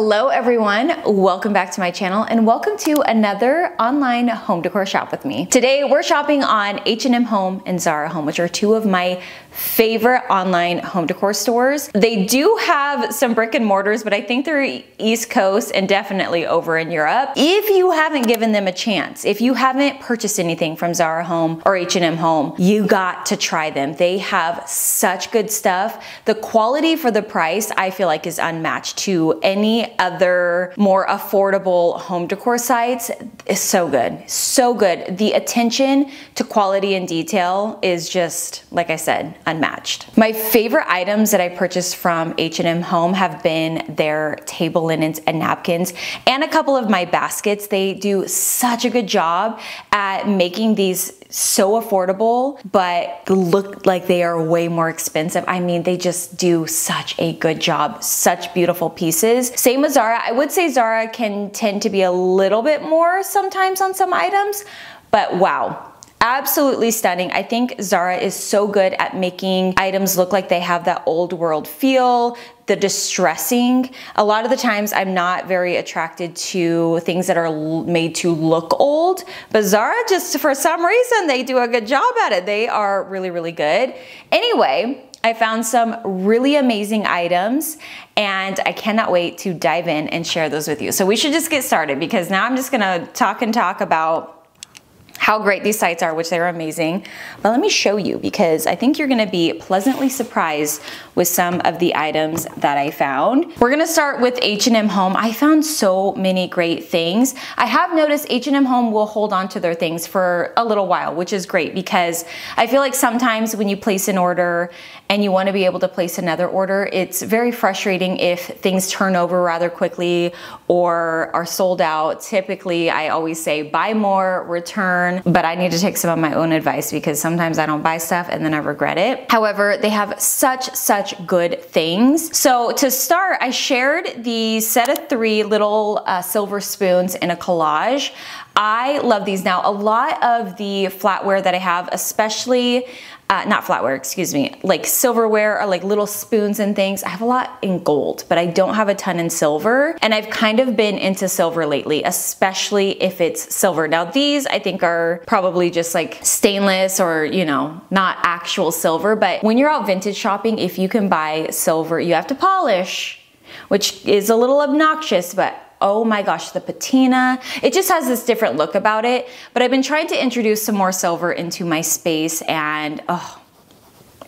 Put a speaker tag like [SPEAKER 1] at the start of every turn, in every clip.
[SPEAKER 1] Hello everyone, welcome back to my channel and welcome to another online home decor shop with me. Today we're shopping on H&M Home and Zara Home, which are two of my favorite online home decor stores. They do have some brick and mortars, but I think they're East Coast and definitely over in Europe. If you haven't given them a chance, if you haven't purchased anything from Zara Home or H&M Home, you got to try them. They have such good stuff. The quality for the price I feel like is unmatched to any other more affordable home decor sites. Is so good, so good. The attention to quality and detail is just, like I said, unmatched. My favorite items that I purchased from H&M Home have been their table linens and napkins and a couple of my baskets. They do such a good job at making these so affordable, but look like they are way more expensive. I mean, they just do such a good job, such beautiful pieces. Same with Zara. I would say Zara can tend to be a little bit more sometimes on some items, but wow, absolutely stunning. I think Zara is so good at making items look like they have that old world feel, the distressing. A lot of the times I'm not very attracted to things that are made to look old, but Zara just for some reason they do a good job at it. They are really, really good. Anyway, I found some really amazing items and I cannot wait to dive in and share those with you. So we should just get started because now I'm just gonna talk and talk about how great these sites are, which they're amazing. But let me show you because I think you're gonna be pleasantly surprised with some of the items that I found. We're gonna start with H&M Home. I found so many great things. I have noticed H&M Home will hold on to their things for a little while, which is great because I feel like sometimes when you place an order and you wanna be able to place another order, it's very frustrating if things turn over rather quickly or are sold out. Typically, I always say buy more, return, but I need to take some of my own advice because sometimes I don't buy stuff and then I regret it. However, they have such, such good things. So to start, I shared the set of three little uh, silver spoons in a collage. I love these now. A lot of the flatware that I have, especially uh, not flatware, excuse me, like silverware or like little spoons and things. I have a lot in gold, but I don't have a ton in silver. And I've kind of been into silver lately, especially if it's silver. Now these I think are probably just like stainless or, you know, not actual silver. But when you're out vintage shopping, if you can buy silver, you have to polish, which is a little obnoxious, but oh my gosh, the patina. It just has this different look about it. But I've been trying to introduce some more silver into my space and oh,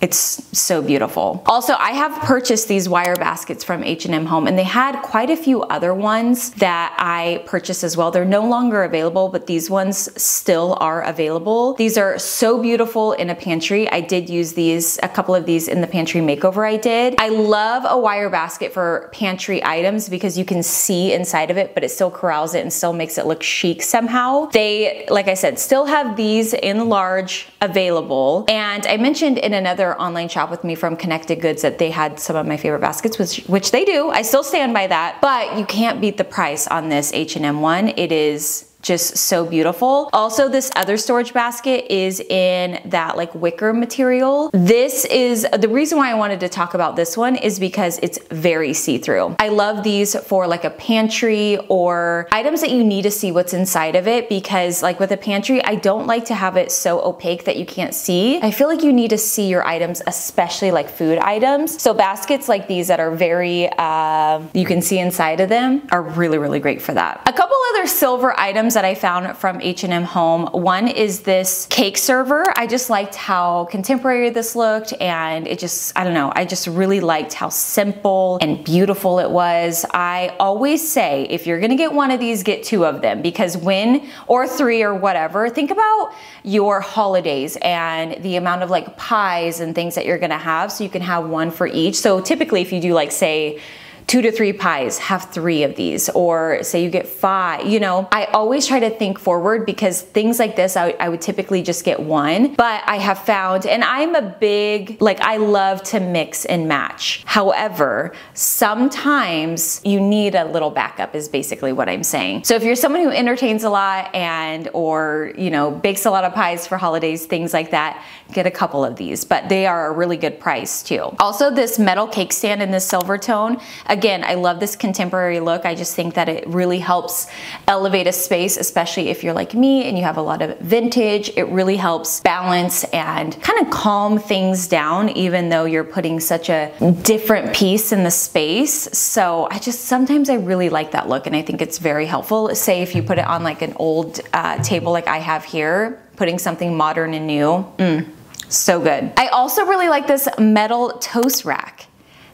[SPEAKER 1] it's so beautiful. Also, I have purchased these wire baskets from H&M Home and they had quite a few other ones that I purchased as well. They're no longer available, but these ones still are available. These are so beautiful in a pantry. I did use these, a couple of these in the pantry makeover I did. I love a wire basket for pantry items because you can see inside of it, but it still corrals it and still makes it look chic somehow. They, like I said, still have these in large available. And I mentioned in another online shop with me from Connected Goods that they had some of my favorite baskets, which, which they do. I still stand by that, but you can't beat the price on this H&M one. It is just so beautiful. Also, this other storage basket is in that like wicker material. This is, the reason why I wanted to talk about this one is because it's very see-through. I love these for like a pantry or items that you need to see what's inside of it because like with a pantry, I don't like to have it so opaque that you can't see. I feel like you need to see your items, especially like food items. So baskets like these that are very, uh, you can see inside of them are really, really great for that. A couple other silver items items that I found from H&M Home. One is this cake server. I just liked how contemporary this looked and it just, I don't know, I just really liked how simple and beautiful it was. I always say if you're gonna get one of these, get two of them because when, or three or whatever, think about your holidays and the amount of like pies and things that you're gonna have so you can have one for each. So typically if you do like say, two to three pies, have three of these, or say you get five, you know, I always try to think forward because things like this, I, I would typically just get one, but I have found, and I'm a big, like I love to mix and match. However, sometimes you need a little backup is basically what I'm saying. So if you're someone who entertains a lot and, or, you know, bakes a lot of pies for holidays, things like that, get a couple of these, but they are a really good price too. Also this metal cake stand in this silver tone, Again, I love this contemporary look. I just think that it really helps elevate a space, especially if you're like me and you have a lot of vintage. It really helps balance and kind of calm things down, even though you're putting such a different piece in the space. So I just, sometimes I really like that look and I think it's very helpful. Say if you put it on like an old uh, table like I have here, putting something modern and new, mm, so good. I also really like this metal toast rack.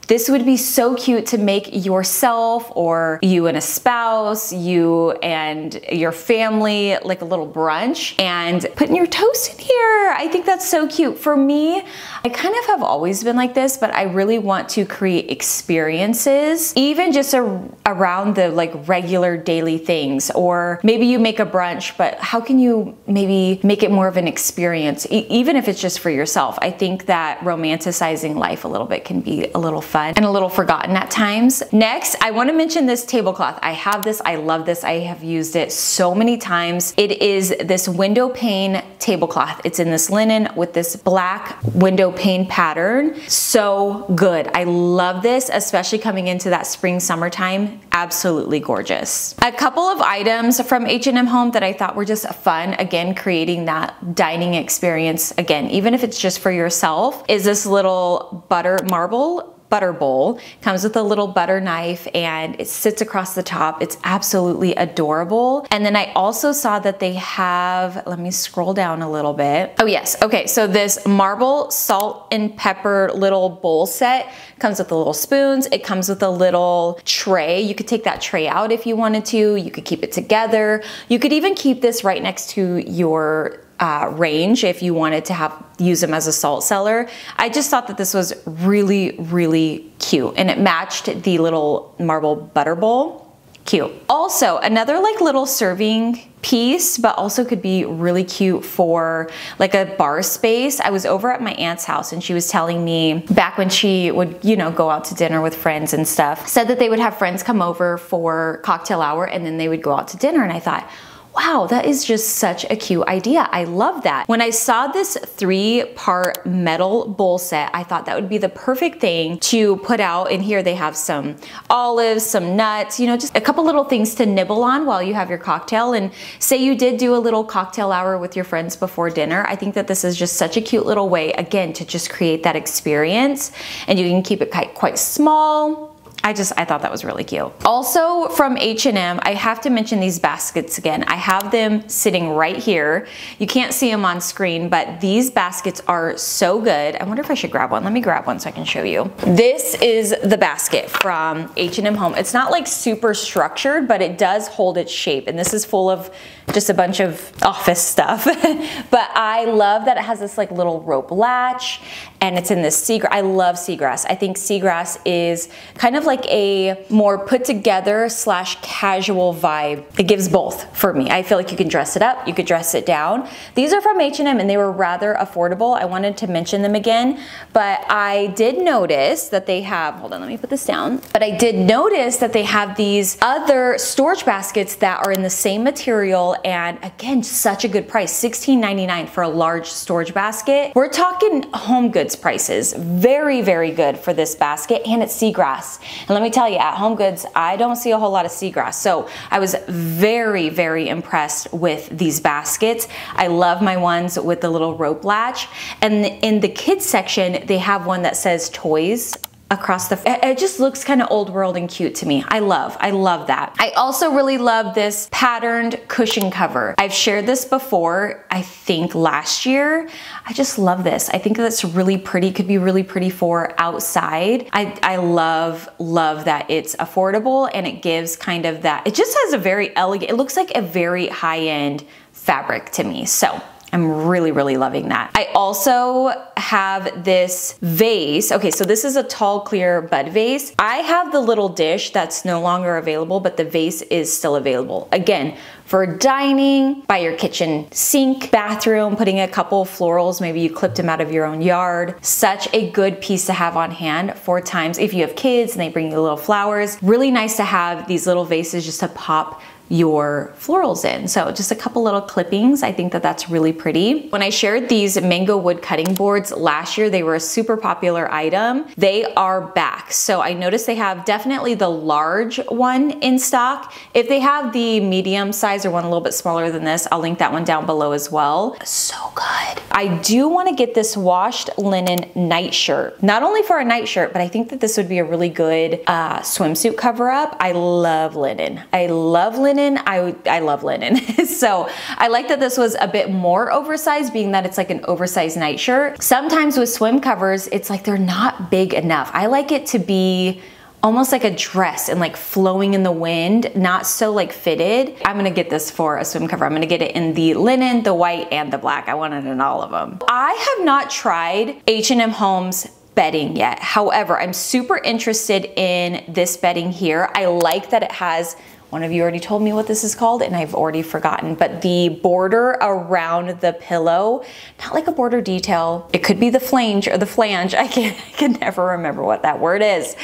[SPEAKER 1] This would be so cute to make yourself or you and a spouse, you and your family, like a little brunch and putting your toast in here. I think that's so cute. For me, I kind of have always been like this, but I really want to create experiences, even just a, around the like regular daily things. Or maybe you make a brunch, but how can you maybe make it more of an experience, e even if it's just for yourself? I think that romanticizing life a little bit can be a little fun fun and a little forgotten at times. Next, I wanna mention this tablecloth. I have this, I love this. I have used it so many times. It is this window pane tablecloth. It's in this linen with this black window pane pattern. So good. I love this, especially coming into that spring summertime. Absolutely gorgeous. A couple of items from H&M Home that I thought were just fun. Again, creating that dining experience. Again, even if it's just for yourself, is this little butter marble butter bowl. Comes with a little butter knife and it sits across the top. It's absolutely adorable. And then I also saw that they have, let me scroll down a little bit. Oh yes, okay, so this marble salt and pepper little bowl set comes with the little spoons. It comes with a little tray. You could take that tray out if you wanted to. You could keep it together. You could even keep this right next to your uh, range if you wanted to have use them as a salt cellar. I just thought that this was really, really cute and it matched the little marble butter bowl. Cute. Also, another like little serving piece, but also could be really cute for like a bar space. I was over at my aunt's house and she was telling me back when she would, you know, go out to dinner with friends and stuff, said that they would have friends come over for cocktail hour and then they would go out to dinner. And I thought, wow, that is just such a cute idea. I love that. When I saw this three part metal bowl set, I thought that would be the perfect thing to put out. In here they have some olives, some nuts, you know, just a couple little things to nibble on while you have your cocktail. And say you did do a little cocktail hour with your friends before dinner. I think that this is just such a cute little way, again, to just create that experience. And you can keep it quite, quite small I just, I thought that was really cute. Also from H&M, I have to mention these baskets again. I have them sitting right here. You can't see them on screen, but these baskets are so good. I wonder if I should grab one. Let me grab one so I can show you. This is the basket from H&M Home. It's not like super structured, but it does hold its shape. And this is full of just a bunch of office stuff. but I love that it has this like little rope latch and it's in this seagrass. I love seagrass. I think seagrass is kind of like a more put together slash casual vibe. It gives both for me. I feel like you can dress it up, you could dress it down. These are from H&M and they were rather affordable. I wanted to mention them again, but I did notice that they have, hold on, let me put this down. But I did notice that they have these other storage baskets that are in the same material and again, such a good price, $16.99 for a large storage basket. We're talking home goods prices. Very, very good for this basket and it's seagrass. And let me tell you, at Home Goods, I don't see a whole lot of seagrass. So I was very, very impressed with these baskets. I love my ones with the little rope latch. And in the kids section, they have one that says toys across the, it just looks kind of old world and cute to me. I love, I love that. I also really love this patterned cushion cover. I've shared this before, I think last year. I just love this. I think that's really pretty, could be really pretty for outside. I, I love, love that it's affordable and it gives kind of that, it just has a very elegant, it looks like a very high end fabric to me. So I'm really, really loving that. I also have this vase. Okay, so this is a tall, clear bud vase. I have the little dish that's no longer available, but the vase is still available. Again, for dining, by your kitchen sink, bathroom, putting a couple florals, maybe you clipped them out of your own yard. Such a good piece to have on hand for times if you have kids and they bring you little flowers. Really nice to have these little vases just to pop your florals in. So just a couple little clippings. I think that that's really pretty. When I shared these mango wood cutting boards last year, they were a super popular item. They are back. So I noticed they have definitely the large one in stock. If they have the medium size or one a little bit smaller than this, I'll link that one down below as well. So good. I do wanna get this washed linen nightshirt. Not only for a nightshirt, but I think that this would be a really good uh, swimsuit cover up. I love linen. I love linen linen, I, I love linen. so I like that this was a bit more oversized, being that it's like an oversized nightshirt. Sometimes with swim covers, it's like they're not big enough. I like it to be almost like a dress and like flowing in the wind, not so like fitted. I'm gonna get this for a swim cover. I'm gonna get it in the linen, the white, and the black. I want it in all of them. I have not tried H&M Home's bedding yet. However, I'm super interested in this bedding here. I like that it has one of you already told me what this is called and I've already forgotten, but the border around the pillow, not like a border detail. It could be the flange or the flange. I can, I can never remember what that word is.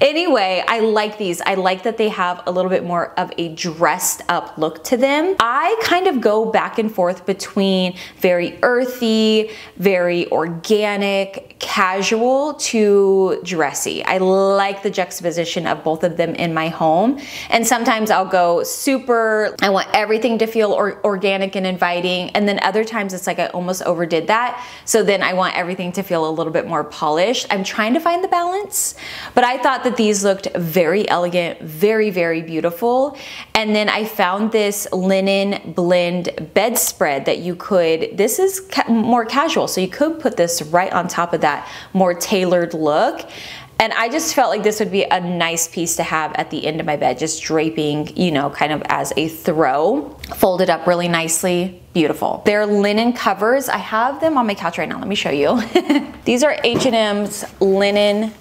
[SPEAKER 1] Anyway, I like these. I like that they have a little bit more of a dressed up look to them. I kind of go back and forth between very earthy, very organic, casual to dressy. I like the juxtaposition of both of them in my home. And sometimes I'll go super, I want everything to feel or organic and inviting. And then other times it's like I almost overdid that. So then I want everything to feel a little bit more polished. I'm trying to find the balance, but I thought that these looked very elegant, very, very beautiful. And then I found this linen blend bedspread that you could, this is ca more casual. So you could put this right on top of that more tailored look. And I just felt like this would be a nice piece to have at the end of my bed, just draping, you know, kind of as a throw. Folded up really nicely, beautiful. They're linen covers. I have them on my couch right now. Let me show you. These are H&M's linen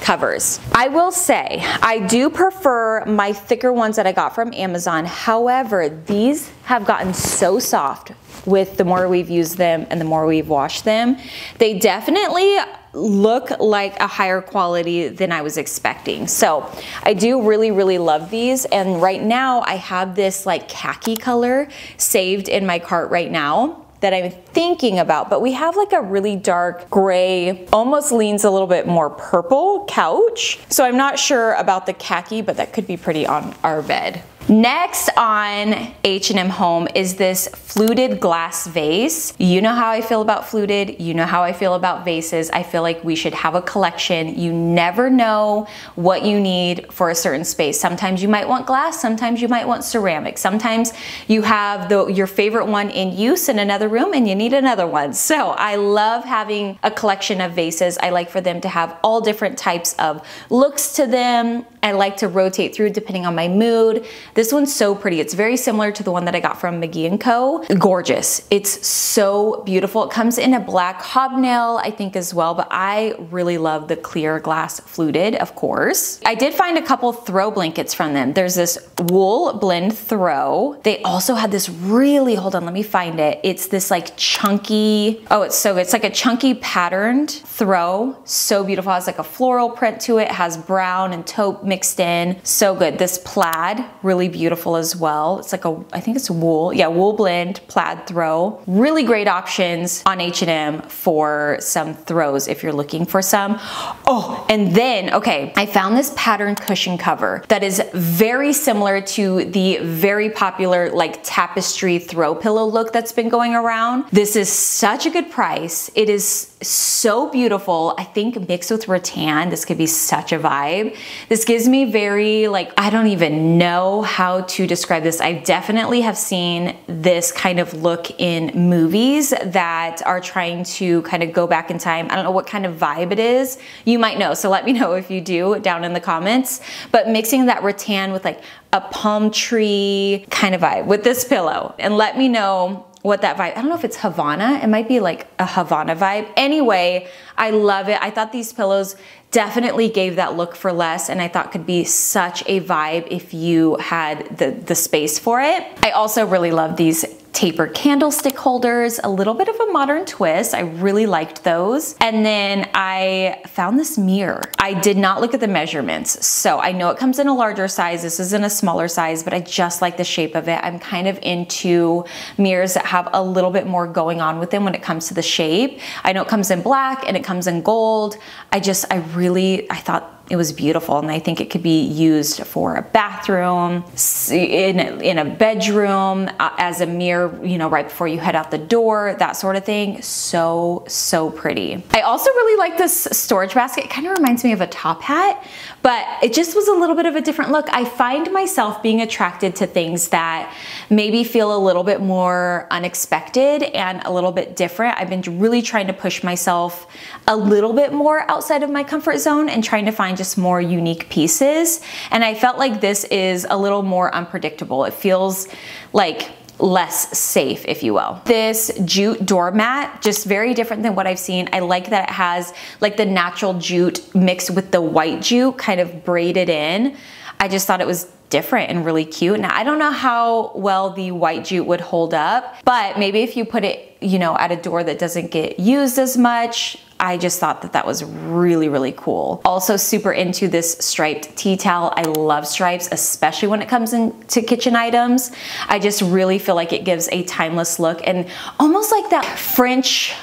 [SPEAKER 1] covers. I will say, I do prefer my thicker ones that I got from Amazon. However, these have gotten so soft with the more we've used them and the more we've washed them. They definitely look like a higher quality than I was expecting. So I do really, really love these. And right now I have this like khaki color saved in my cart right now that I'm thinking about, but we have like a really dark gray, almost leans a little bit more purple couch. So I'm not sure about the khaki, but that could be pretty on our bed. Next on H&M Home is this fluted glass vase. You know how I feel about fluted, you know how I feel about vases. I feel like we should have a collection. You never know what you need for a certain space. Sometimes you might want glass, sometimes you might want ceramic. Sometimes you have the, your favorite one in use in another room and you need another one. So I love having a collection of vases. I like for them to have all different types of looks to them. I like to rotate through depending on my mood. This one's so pretty. It's very similar to the one that I got from McGee & Co. Gorgeous. It's so beautiful. It comes in a black hobnail, I think as well, but I really love the clear glass fluted, of course. I did find a couple throw blankets from them. There's this wool blend throw. They also had this really, hold on, let me find it. It's this like chunky, oh, it's so good. It's like a chunky patterned throw. So beautiful. It has like a floral print to it. it has brown and taupe mixed in. So good. This plaid, really beautiful as well. It's like a, I think it's wool. Yeah, wool blend, plaid throw. Really great options on H&M for some throws if you're looking for some. Oh, and then, okay, I found this pattern cushion cover that is very similar to the very popular like tapestry throw pillow look that's been going around. This is such a good price. It is so beautiful. I think mixed with rattan, this could be such a vibe. This gives me very like, I don't even know how to describe this. I definitely have seen this kind of look in movies that are trying to kind of go back in time. I don't know what kind of vibe it is. You might know, so let me know if you do down in the comments. But mixing that rattan with like a palm tree kind of vibe with this pillow and let me know what that vibe, I don't know if it's Havana, it might be like a Havana vibe. Anyway, I love it. I thought these pillows definitely gave that look for less and I thought could be such a vibe if you had the, the space for it. I also really love these tapered candlestick holders, a little bit of a modern twist. I really liked those. And then I found this mirror. I did not look at the measurements. So I know it comes in a larger size. This is in a smaller size, but I just like the shape of it. I'm kind of into mirrors that have a little bit more going on with them when it comes to the shape. I know it comes in black and it comes in gold. I just, I really, I thought it was beautiful and I think it could be used for a bathroom, in, in a bedroom, uh, as a mirror, you know, right before you head out the door, that sort of thing. So, so pretty. I also really like this storage basket. It kind of reminds me of a top hat, but it just was a little bit of a different look. I find myself being attracted to things that maybe feel a little bit more unexpected and a little bit different. I've been really trying to push myself a little bit more outside of my comfort zone and trying to find just more unique pieces. And I felt like this is a little more unpredictable. It feels like less safe, if you will. This jute doormat, just very different than what I've seen. I like that it has like the natural jute mixed with the white jute kind of braided in. I just thought it was different and really cute. Now, I don't know how well the white jute would hold up, but maybe if you put it, you know, at a door that doesn't get used as much, I just thought that that was really, really cool. Also super into this striped tea towel. I love stripes, especially when it comes into kitchen items. I just really feel like it gives a timeless look and almost like that French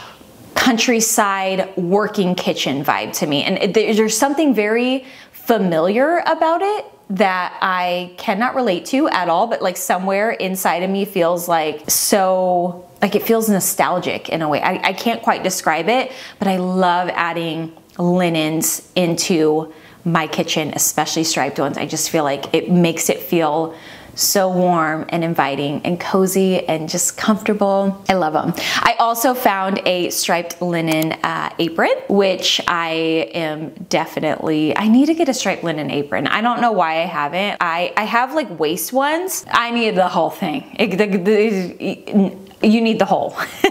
[SPEAKER 1] countryside working kitchen vibe to me. And there's something very familiar about it that I cannot relate to at all, but like somewhere inside of me feels like so, like it feels nostalgic in a way. I, I can't quite describe it, but I love adding linens into my kitchen, especially striped ones. I just feel like it makes it feel so warm and inviting and cozy and just comfortable. I love them. I also found a striped linen uh, apron, which I am definitely, I need to get a striped linen apron. I don't know why I haven't. I, I have like waist ones. I need the whole thing. It, the, the, you need the whole.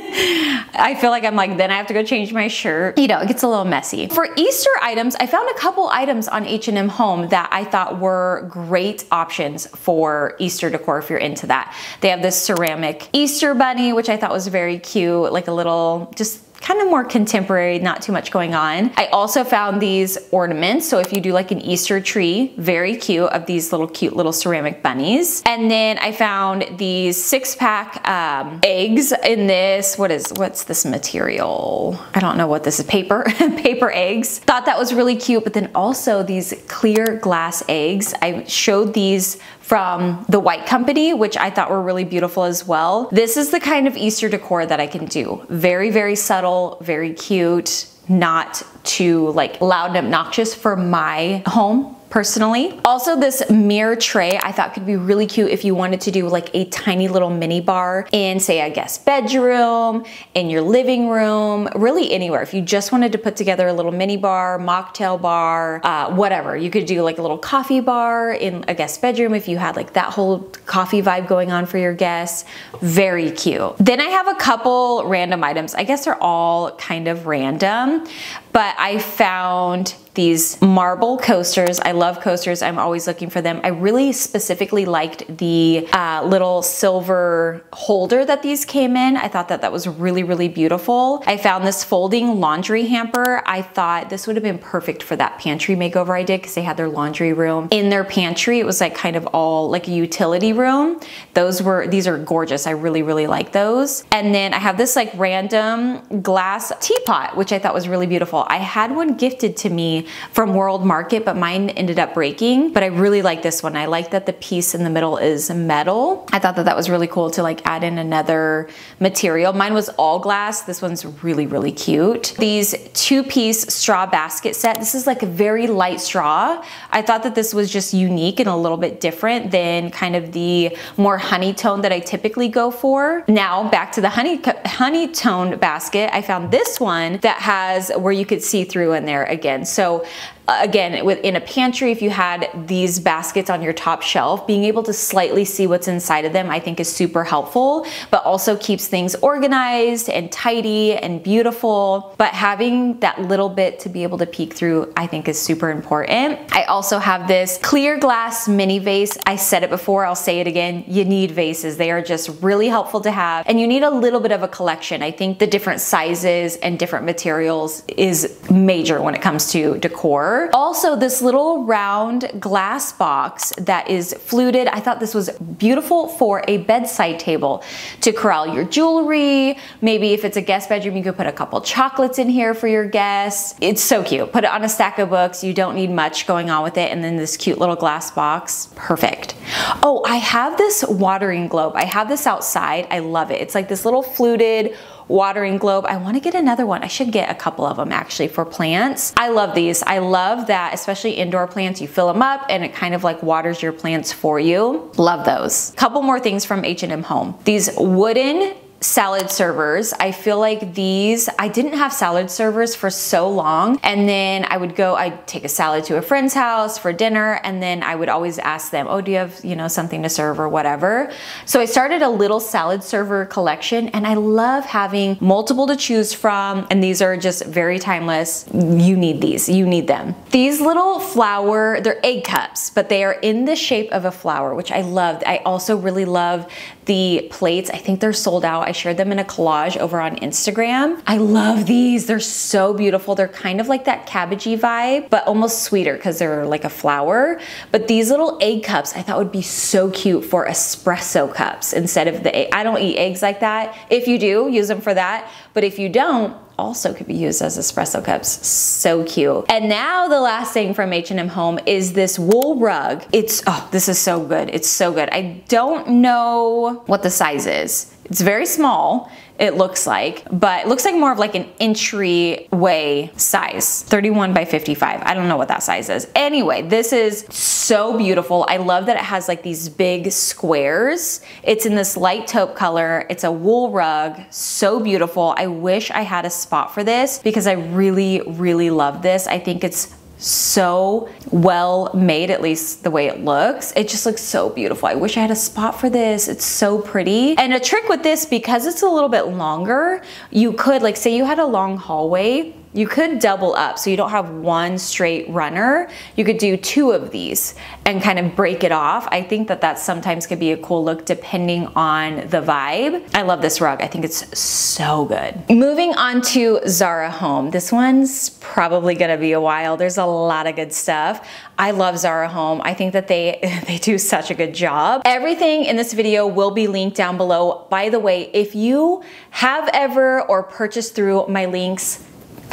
[SPEAKER 1] I feel like I'm like, then I have to go change my shirt. You know, it gets a little messy. For Easter items, I found a couple items on H&M Home that I thought were great options for Easter decor if you're into that. They have this ceramic Easter bunny, which I thought was very cute, like a little, just kind of more contemporary, not too much going on. I also found these ornaments. So if you do like an Easter tree, very cute of these little cute little ceramic bunnies. And then I found these six pack um, eggs in this, what is, what's this material? I don't know what this is, paper, paper eggs. Thought that was really cute, but then also these clear glass eggs. I showed these from the White Company, which I thought were really beautiful as well. This is the kind of Easter decor that I can do. Very, very subtle, very cute, not too like loud and obnoxious for my home personally. Also this mirror tray I thought could be really cute if you wanted to do like a tiny little mini bar in say I guess bedroom, in your living room, really anywhere. If you just wanted to put together a little mini bar, mocktail bar, uh, whatever. You could do like a little coffee bar in a guest bedroom if you had like that whole coffee vibe going on for your guests. Very cute. Then I have a couple random items. I guess they're all kind of random, but I found these marble coasters. I love coasters. I'm always looking for them. I really specifically liked the uh, little silver holder that these came in. I thought that that was really, really beautiful. I found this folding laundry hamper. I thought this would have been perfect for that pantry makeover I did because they had their laundry room in their pantry. It was like kind of all like a utility room. Those were, these are gorgeous. I really, really like those. And then I have this like random glass teapot, which I thought was really beautiful. I had one gifted to me from World Market, but mine ended up breaking. But I really like this one. I like that the piece in the middle is metal. I thought that that was really cool to like add in another material. Mine was all glass. This one's really, really cute. These two-piece straw basket set. This is like a very light straw. I thought that this was just unique and a little bit different than kind of the more honey tone that I typically go for. Now back to the honey, honey toned basket. I found this one that has where you could see through in there again. So so again, within a pantry, if you had these baskets on your top shelf, being able to slightly see what's inside of them, I think is super helpful, but also keeps things organized and tidy and beautiful. But having that little bit to be able to peek through, I think is super important. I also have this clear glass mini vase. I said it before, I'll say it again. You need vases. They are just really helpful to have. And you need a little bit of a collection. I think the different sizes and different materials is major when it comes to decor. Also, this little round glass box that is fluted. I thought this was beautiful for a bedside table to corral your jewelry. Maybe if it's a guest bedroom, you could put a couple chocolates in here for your guests. It's so cute. Put it on a stack of books. You don't need much going on with it. And then this cute little glass box, perfect. Oh, I have this watering globe. I have this outside. I love it. It's like this little fluted watering globe. I wanna get another one. I should get a couple of them actually for plants. I love these. I love that, especially indoor plants, you fill them up and it kind of like waters your plants for you. Love those. Couple more things from H&M Home. These wooden salad servers. I feel like these, I didn't have salad servers for so long. And then I would go, I'd take a salad to a friend's house for dinner. And then I would always ask them, oh, do you have, you know, something to serve or whatever. So I started a little salad server collection and I love having multiple to choose from. And these are just very timeless. You need these, you need them. These little flower, they're egg cups, but they are in the shape of a flower, which I loved. I also really love the plates. I think they're sold out. I shared them in a collage over on Instagram. I love these. They're so beautiful. They're kind of like that cabbagey vibe, but almost sweeter because they're like a flower. But these little egg cups I thought would be so cute for espresso cups instead of the egg. I don't eat eggs like that. If you do, use them for that. But if you don't, also could be used as espresso cups. So cute. And now the last thing from H&M Home is this wool rug. It's, oh, this is so good. It's so good. I don't know what the size is. It's very small it looks like, but it looks like more of like an entryway size, 31 by 55. I don't know what that size is. Anyway, this is so beautiful. I love that it has like these big squares. It's in this light taupe color. It's a wool rug, so beautiful. I wish I had a spot for this because I really, really love this. I think it's so well made, at least the way it looks. It just looks so beautiful. I wish I had a spot for this. It's so pretty. And a trick with this, because it's a little bit longer, you could, like say you had a long hallway, you could double up so you don't have one straight runner. You could do two of these and kind of break it off. I think that that sometimes could be a cool look depending on the vibe. I love this rug. I think it's so good. Moving on to Zara Home. This one's probably gonna be a while. There's a lot of good stuff. I love Zara Home. I think that they, they do such a good job. Everything in this video will be linked down below. By the way, if you have ever or purchased through my links,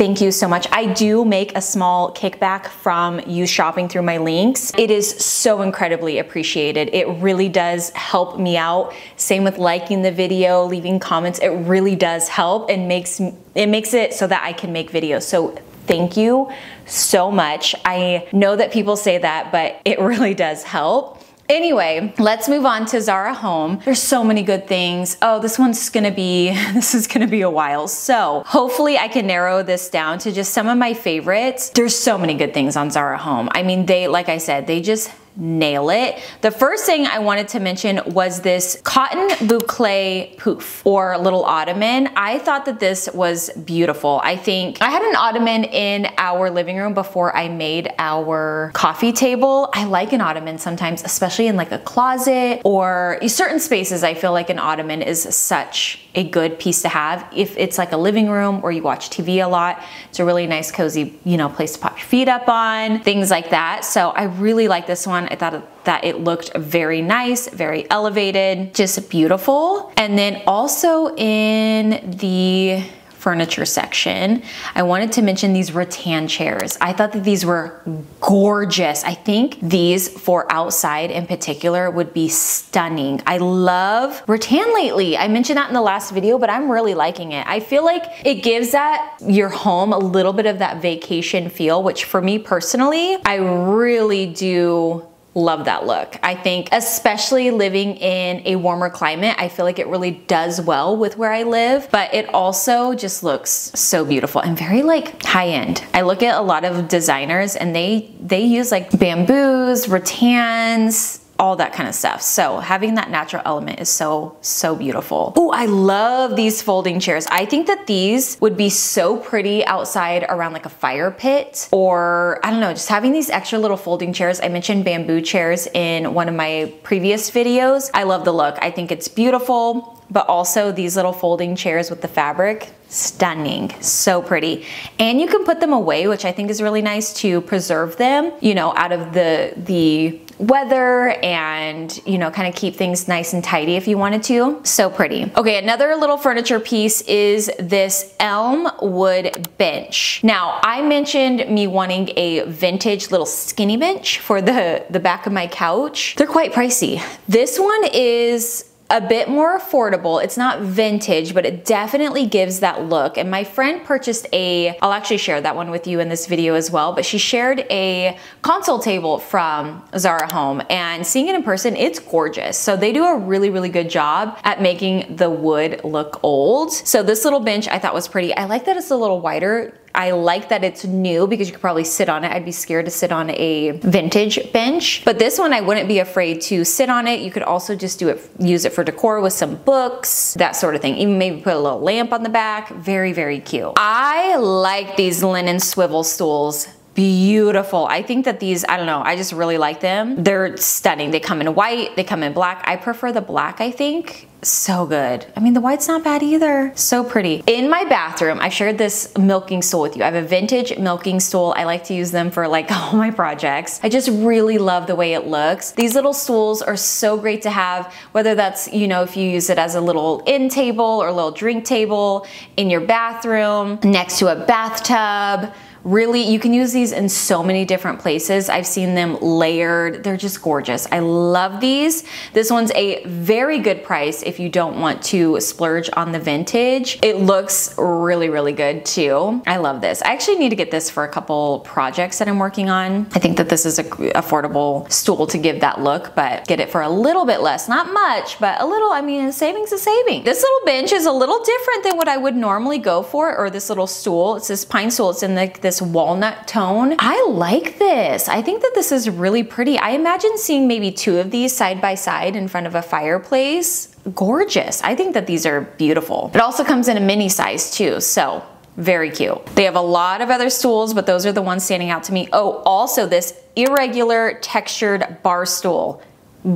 [SPEAKER 1] Thank you so much. I do make a small kickback from you shopping through my links. It is so incredibly appreciated. It really does help me out. Same with liking the video, leaving comments. It really does help and makes it makes it so that I can make videos. So thank you so much. I know that people say that, but it really does help. Anyway, let's move on to Zara Home. There's so many good things. Oh, this one's gonna be, this is gonna be a while. So hopefully I can narrow this down to just some of my favorites. There's so many good things on Zara Home. I mean, they, like I said, they just nail it. The first thing I wanted to mention was this cotton boucle poof or little ottoman. I thought that this was beautiful. I think I had an ottoman in our living room before I made our coffee table. I like an ottoman sometimes, especially in like a closet or certain spaces. I feel like an ottoman is such a good piece to have. If it's like a living room or you watch TV a lot, it's a really nice cozy, you know, place to pop your feet up on, things like that. So I really like this one. I thought that it looked very nice, very elevated, just beautiful. And then also in the furniture section, I wanted to mention these rattan chairs. I thought that these were gorgeous. I think these for outside in particular would be stunning. I love rattan lately. I mentioned that in the last video, but I'm really liking it. I feel like it gives that your home a little bit of that vacation feel, which for me personally, I really do love that look. I think especially living in a warmer climate, I feel like it really does well with where I live, but it also just looks so beautiful and very like high end. I look at a lot of designers and they they use like bamboos, rattans, all that kind of stuff. So having that natural element is so, so beautiful. Oh, I love these folding chairs. I think that these would be so pretty outside around like a fire pit or I don't know, just having these extra little folding chairs. I mentioned bamboo chairs in one of my previous videos. I love the look. I think it's beautiful but also these little folding chairs with the fabric, stunning, so pretty. And you can put them away, which I think is really nice to preserve them, you know, out of the, the weather and, you know, kind of keep things nice and tidy if you wanted to. So pretty. Okay, another little furniture piece is this elm wood bench. Now, I mentioned me wanting a vintage little skinny bench for the, the back of my couch. They're quite pricey. This one is a bit more affordable. It's not vintage, but it definitely gives that look. And my friend purchased a, I'll actually share that one with you in this video as well, but she shared a console table from Zara Home and seeing it in person, it's gorgeous. So they do a really, really good job at making the wood look old. So this little bench I thought was pretty. I like that it's a little wider I like that it's new because you could probably sit on it. I'd be scared to sit on a vintage bench, but this one I wouldn't be afraid to sit on it. You could also just do it, use it for decor with some books, that sort of thing. Even maybe put a little lamp on the back. Very, very cute. I like these linen swivel stools beautiful. I think that these, I don't know, I just really like them. They're stunning. They come in white, they come in black. I prefer the black, I think. So good. I mean, the white's not bad either. So pretty. In my bathroom, I shared this milking stool with you. I have a vintage milking stool. I like to use them for like all my projects. I just really love the way it looks. These little stools are so great to have, whether that's, you know, if you use it as a little end table or a little drink table in your bathroom, next to a bathtub, Really, you can use these in so many different places. I've seen them layered. They're just gorgeous. I love these. This one's a very good price if you don't want to splurge on the vintage. It looks really, really good too. I love this. I actually need to get this for a couple projects that I'm working on. I think that this is a affordable stool to give that look, but get it for a little bit less. Not much, but a little, I mean, savings is saving. This little bench is a little different than what I would normally go for, or this little stool. It's this pine stool. It's in the, the this walnut tone. I like this. I think that this is really pretty. I imagine seeing maybe two of these side by side in front of a fireplace. Gorgeous. I think that these are beautiful. It also comes in a mini size too, so very cute. They have a lot of other stools, but those are the ones standing out to me. Oh, also this irregular textured bar stool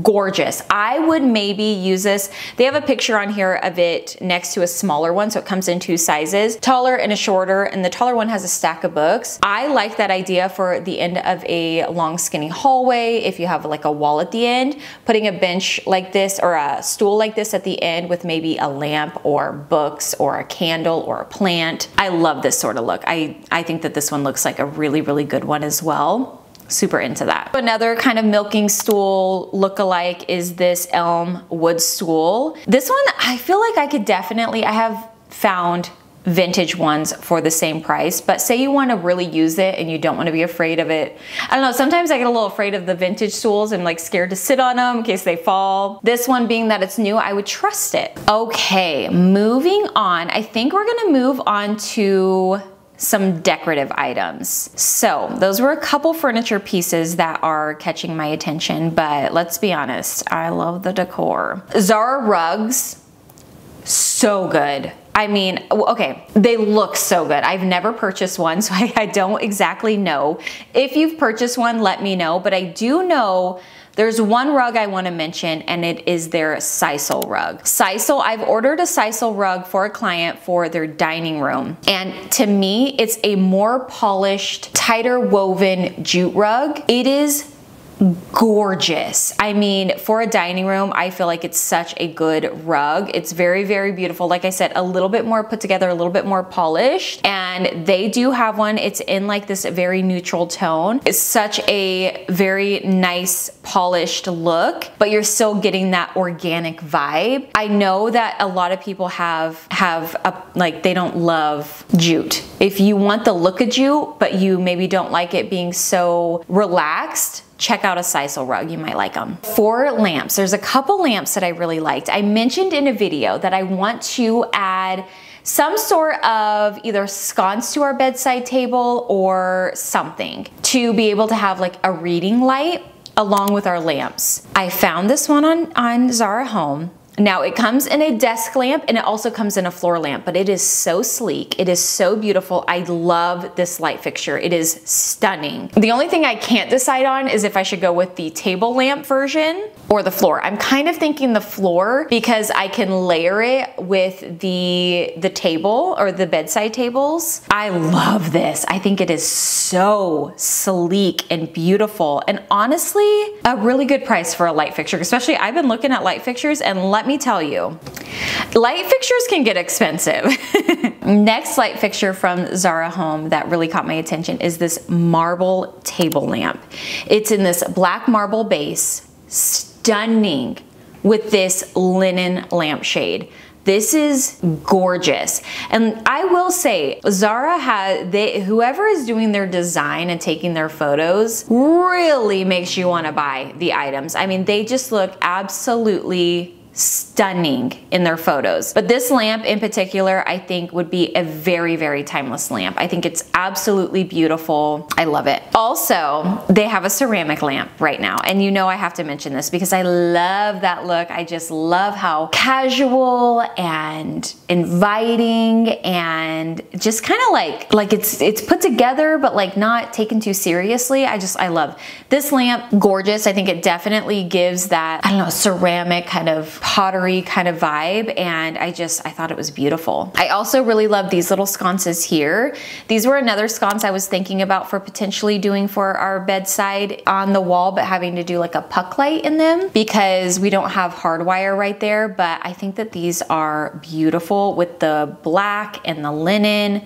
[SPEAKER 1] gorgeous. I would maybe use this. They have a picture on here of it next to a smaller one, so it comes in two sizes, taller and a shorter, and the taller one has a stack of books. I like that idea for the end of a long skinny hallway. If you have like a wall at the end, putting a bench like this or a stool like this at the end with maybe a lamp or books or a candle or a plant. I love this sort of look. I, I think that this one looks like a really, really good one as well super into that. Another kind of milking stool look-alike is this elm wood stool. This one, I feel like I could definitely, I have found vintage ones for the same price, but say you want to really use it and you don't want to be afraid of it. I don't know, sometimes I get a little afraid of the vintage stools and like scared to sit on them in case they fall. This one being that it's new, I would trust it. Okay, moving on. I think we're gonna move on to some decorative items. So those were a couple furniture pieces that are catching my attention, but let's be honest, I love the decor. Zara rugs, so good. I mean, okay, they look so good. I've never purchased one, so I, I don't exactly know. If you've purchased one, let me know, but I do know there's one rug I wanna mention and it is their Sisal rug. Sisal, I've ordered a Sisal rug for a client for their dining room. And to me, it's a more polished, tighter woven jute rug. It is gorgeous. I mean, for a dining room, I feel like it's such a good rug. It's very, very beautiful. Like I said, a little bit more put together, a little bit more polished. And they do have one. It's in like this very neutral tone. It's such a very nice polished look, but you're still getting that organic vibe. I know that a lot of people have, have a, like, they don't love jute. If you want the look of jute, but you maybe don't like it being so relaxed, check out a sisal rug, you might like them. For lamps, there's a couple lamps that I really liked. I mentioned in a video that I want to add some sort of either sconce to our bedside table or something to be able to have like a reading light along with our lamps. I found this one on, on Zara Home now it comes in a desk lamp and it also comes in a floor lamp, but it is so sleek. It is so beautiful. I love this light fixture. It is stunning. The only thing I can't decide on is if I should go with the table lamp version or the floor. I'm kind of thinking the floor because I can layer it with the, the table or the bedside tables. I love this. I think it is so sleek and beautiful and honestly, a really good price for a light fixture, especially I've been looking at light fixtures and let me tell you, light fixtures can get expensive. Next light fixture from Zara Home that really caught my attention is this marble table lamp. It's in this black marble base, stunning with this linen lampshade. This is gorgeous. And I will say, Zara has, they, whoever is doing their design and taking their photos really makes you wanna buy the items. I mean, they just look absolutely stunning in their photos. But this lamp in particular, I think would be a very, very timeless lamp. I think it's absolutely beautiful. I love it. Also, they have a ceramic lamp right now. And you know I have to mention this because I love that look. I just love how casual and inviting and just kind of like, like it's, it's put together, but like not taken too seriously. I just, I love this lamp. Gorgeous. I think it definitely gives that, I don't know, ceramic kind of pottery kind of vibe and I just, I thought it was beautiful. I also really love these little sconces here. These were another sconce I was thinking about for potentially doing for our bedside on the wall but having to do like a puck light in them because we don't have hardwire right there but I think that these are beautiful with the black and the linen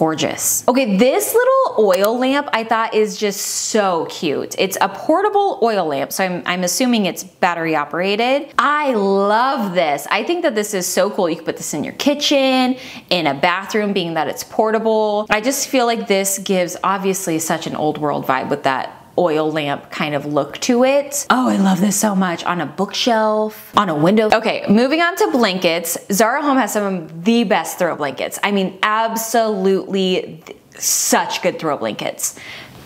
[SPEAKER 1] gorgeous. Okay, this little oil lamp I thought is just so cute. It's a portable oil lamp, so I'm, I'm assuming it's battery operated. I love this. I think that this is so cool. You can put this in your kitchen, in a bathroom, being that it's portable. I just feel like this gives obviously such an old world vibe with that oil lamp kind of look to it. Oh, I love this so much. On a bookshelf, on a window. Okay, moving on to blankets. Zara Home has some of the best throw blankets. I mean, absolutely such good throw blankets.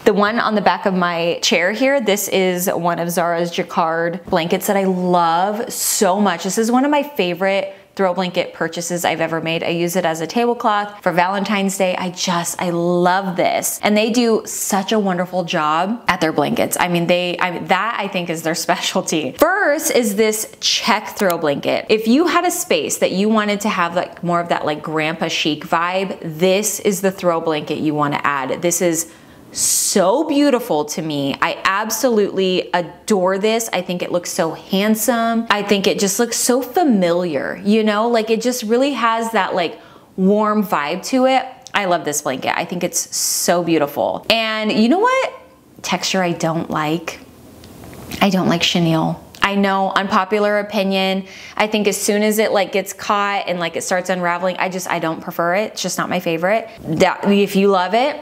[SPEAKER 1] The one on the back of my chair here, this is one of Zara's Jacquard blankets that I love so much. This is one of my favorite throw blanket purchases I've ever made. I use it as a tablecloth for Valentine's Day. I just, I love this. And they do such a wonderful job at their blankets. I mean, they, I that I think is their specialty. First is this check throw blanket. If you had a space that you wanted to have like more of that like grandpa chic vibe, this is the throw blanket you wanna add. This is so beautiful to me. I absolutely adore this. I think it looks so handsome. I think it just looks so familiar, you know, like it just really has that like warm vibe to it. I love this blanket. I think it's so beautiful. And you know what texture I don't like? I don't like chenille. I know, unpopular opinion. I think as soon as it like gets caught and like it starts unraveling, I just, I don't prefer it. It's just not my favorite. That, if you love it,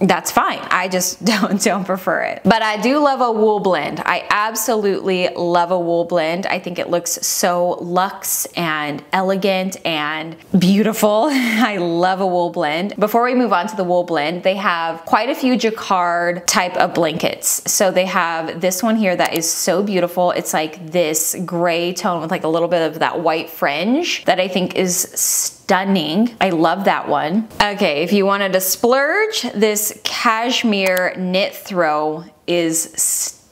[SPEAKER 1] that's fine. I just don't, don't prefer it. But I do love a wool blend. I absolutely love a wool blend. I think it looks so luxe and elegant and beautiful. I love a wool blend. Before we move on to the wool blend, they have quite a few jacquard type of blankets. So they have this one here that is so beautiful. It's like this gray tone with like a little bit of that white fringe that I think is stunning. I love that one. Okay, if you wanted to splurge, this cashmere knit throw is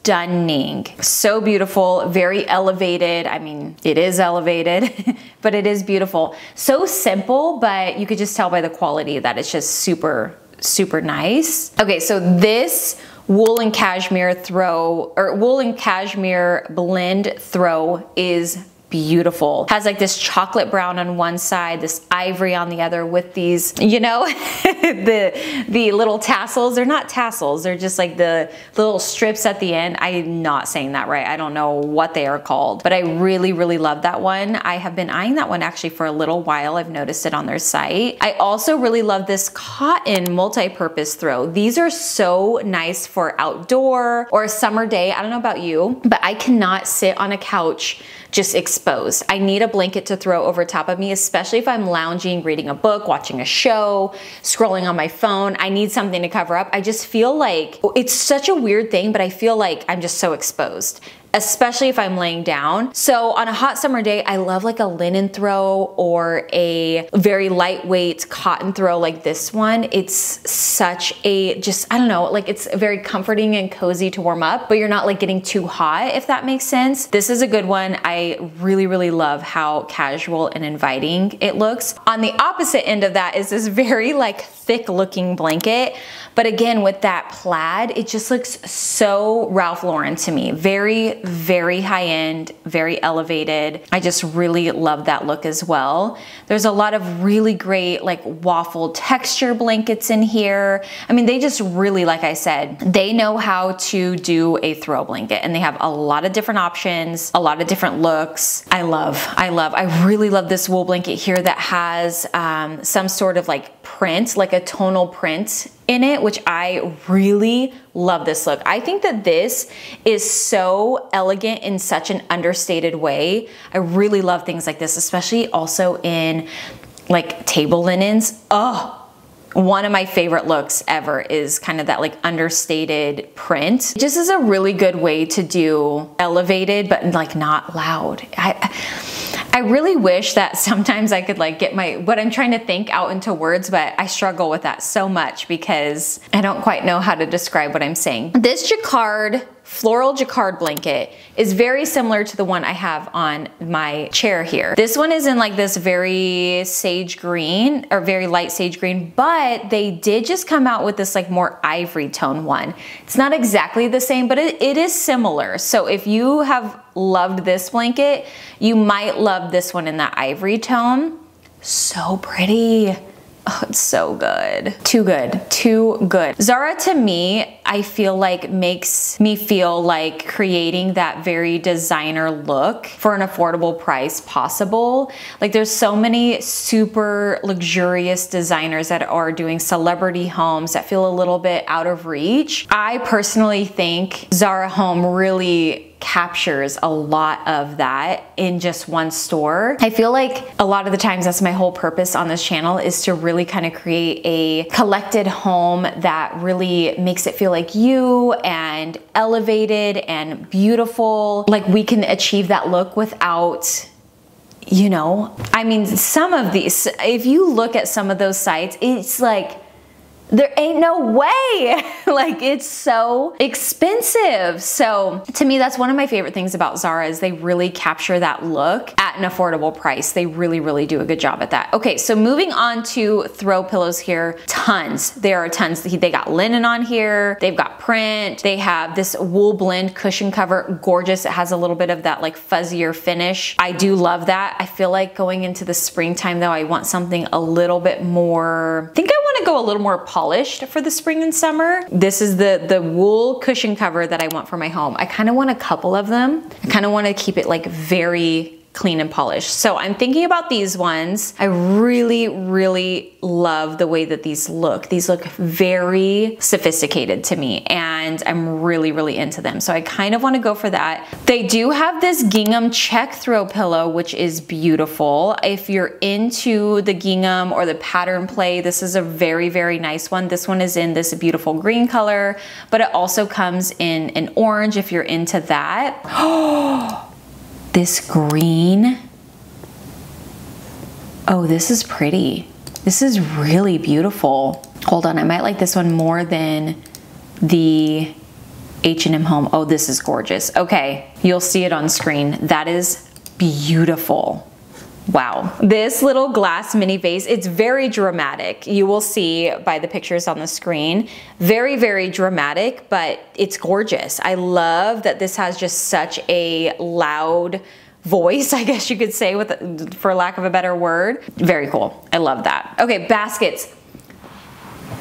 [SPEAKER 1] stunning. So beautiful, very elevated. I mean, it is elevated, but it is beautiful. So simple, but you could just tell by the quality that it's just super, super nice. Okay, so this wool and cashmere throw, or wool and cashmere blend throw is beautiful. Has like this chocolate brown on one side, this ivory on the other with these, you know, the, the little tassels. They're not tassels, they're just like the little strips at the end. I'm not saying that right. I don't know what they are called, but I really, really love that one. I have been eyeing that one actually for a little while. I've noticed it on their site. I also really love this cotton multi-purpose throw. These are so nice for outdoor or a summer day. I don't know about you, but I cannot sit on a couch just exposed. I need a blanket to throw over top of me, especially if I'm lounging, reading a book, watching a show, scrolling on my phone. I need something to cover up. I just feel like it's such a weird thing, but I feel like I'm just so exposed especially if I'm laying down. So on a hot summer day, I love like a linen throw or a very lightweight cotton throw like this one. It's such a, just, I don't know, like it's very comforting and cozy to warm up, but you're not like getting too hot, if that makes sense. This is a good one. I really, really love how casual and inviting it looks. On the opposite end of that is this very like thick looking blanket. But again, with that plaid, it just looks so Ralph Lauren to me. Very, very high end, very elevated. I just really love that look as well. There's a lot of really great like waffle texture blankets in here. I mean, they just really, like I said, they know how to do a throw blanket and they have a lot of different options, a lot of different looks. I love, I love, I really love this wool blanket here that has um, some sort of like print, like a tonal print in it, which I really love this look. I think that this is so elegant in such an understated way. I really love things like this, especially also in like table linens. Oh, one of my favorite looks ever is kind of that like understated print. Just is a really good way to do elevated, but like not loud. I, I really wish that sometimes I could like get my, what I'm trying to think out into words, but I struggle with that so much because I don't quite know how to describe what I'm saying. This jacquard floral jacquard blanket is very similar to the one I have on my chair here. This one is in like this very sage green or very light sage green, but they did just come out with this like more ivory tone one. It's not exactly the same, but it, it is similar. So if you have loved this blanket, you might love this one in that ivory tone. So pretty. Oh, it's so good. Too good, too good. Zara to me, I feel like makes me feel like creating that very designer look for an affordable price possible. Like there's so many super luxurious designers that are doing celebrity homes that feel a little bit out of reach. I personally think Zara Home really captures a lot of that in just one store. I feel like a lot of the times that's my whole purpose on this channel is to really kind of create a collected home that really makes it feel like you and elevated and beautiful. Like we can achieve that look without you know, I mean, some of these, if you look at some of those sites, it's like there ain't no way. like it's so expensive. So to me, that's one of my favorite things about Zara is they really capture that look at an affordable price. They really, really do a good job at that. Okay, so moving on to throw pillows here, tons. There are tons. They got linen on here. They've got print. They have this wool blend cushion cover, gorgeous. It has a little bit of that like fuzzier finish. I do love that. I feel like going into the springtime though, I want something a little bit more, I think I want to go a little more polished for the spring and summer. This is the, the wool cushion cover that I want for my home. I kind of want a couple of them. I kind of want to keep it like very clean and polished. So I'm thinking about these ones. I really, really love the way that these look. These look very sophisticated to me and I'm really, really into them. So I kind of want to go for that. They do have this gingham check throw pillow, which is beautiful. If you're into the gingham or the pattern play, this is a very, very nice one. This one is in this beautiful green color, but it also comes in an orange if you're into that. Oh, this green. Oh, this is pretty. This is really beautiful. Hold on, I might like this one more than the H&M Home. Oh, this is gorgeous. Okay, you'll see it on screen. That is beautiful. Wow. This little glass mini vase, it's very dramatic. You will see by the pictures on the screen. Very, very dramatic, but it's gorgeous. I love that this has just such a loud voice, I guess you could say with for lack of a better word. Very cool. I love that. Okay, baskets.